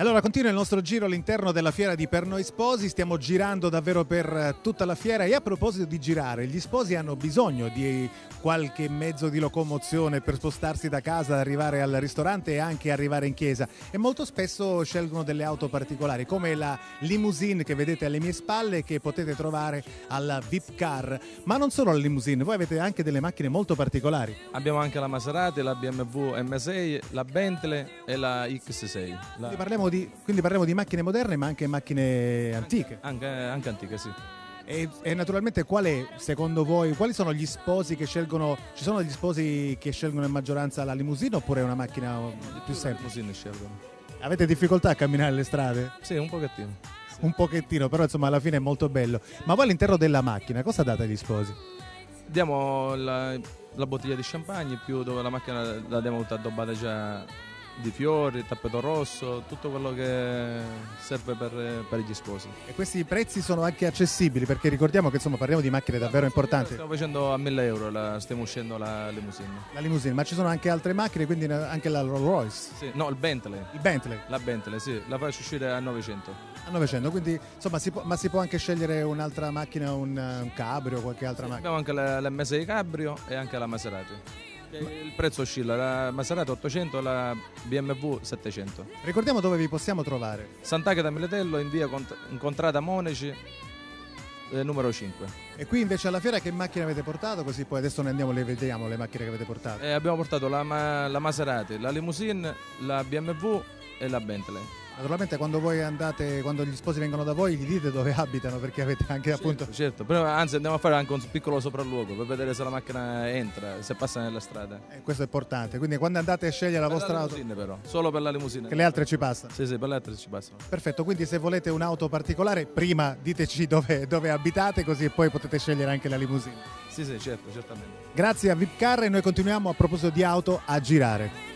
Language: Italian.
Allora continua il nostro giro all'interno della fiera di Per Noi Sposi, stiamo girando davvero per eh, tutta la fiera e a proposito di girare, gli sposi hanno bisogno di qualche mezzo di locomozione per spostarsi da casa, arrivare al ristorante e anche arrivare in chiesa e molto spesso scelgono delle auto particolari come la limousine che vedete alle mie spalle che potete trovare alla VIP Car, ma non solo la limousine, voi avete anche delle macchine molto particolari. Abbiamo anche la Maserati, la BMW M6, la Bentley e la X6. La... Quindi parliamo di, quindi parliamo di macchine moderne ma anche macchine antiche. Anche, anche antiche, sì. E, e, naturalmente qual è, secondo voi, quali sono gli sposi che scelgono, ci sono degli sposi che scelgono in maggioranza la limousine oppure una macchina più semplice? Limousine scelgono. Avete difficoltà a camminare le strade? Sì, un pochettino. Sì. Un pochettino, però insomma alla fine è molto bello. Ma voi all'interno della macchina cosa date agli sposi? Diamo la, la bottiglia di champagne più dove la macchina la diamo tutta addobbata già di fiori, tappeto rosso, tutto quello che serve per, per, gli sposi. E questi prezzi sono anche accessibili perché ricordiamo che insomma parliamo di macchine davvero importanti. Stiamo facendo a 1000 euro, la, stiamo uscendo la limousine. La limousine, ma ci sono anche altre macchine, quindi anche la Rolls Royce? Sì, no, il Bentley. Il Bentley? La Bentley, sì, la faccio uscire a 900. A 900, quindi insomma si può, ma si può anche scegliere un'altra macchina, un, un cabrio, qualche altra sì, macchina? Abbiamo anche la, la MSI Cabrio e anche la Maserati. Il prezzo oscilla, la Maserati 800 e la BMW 700. Ricordiamo dove vi possiamo trovare. Sant'Agata Miletello in via Incontrata Monaci, eh, numero 5. E qui invece alla fiera che macchine avete portato? Così poi adesso ne andiamo e le vediamo le macchine che avete portato. Eh, abbiamo portato la, la Maserati, la limousine, la BMW e la Bentley. Naturalmente quando voi andate, quando gli sposi vengono da voi, gli dite dove abitano perché avete anche certo, appunto... Certo, Prima, anzi andiamo a fare anche un piccolo sopralluogo per vedere se la macchina entra, se passa nella strada. Eh, questo è importante, quindi quando andate a scegliere la per vostra la auto... però, solo per la limousine. Che le altre ci passano? Sì, sì, per le altre ci passano. Perfetto, quindi se volete un'auto particolare, prima diteci dove, dove abitate così poi potete scegliere anche la limousine. Sì, sì, certo, certamente. Grazie a Vipcar e noi continuiamo a proposito di auto a girare.